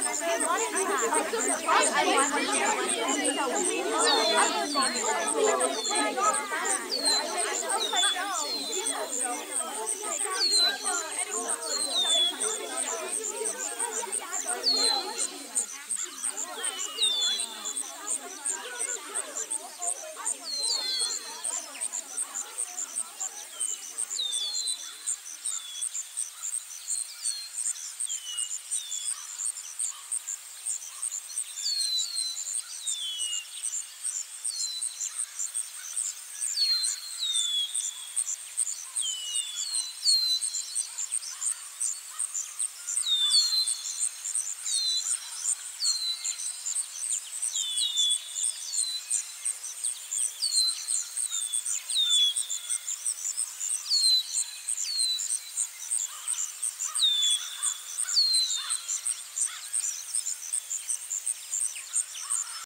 I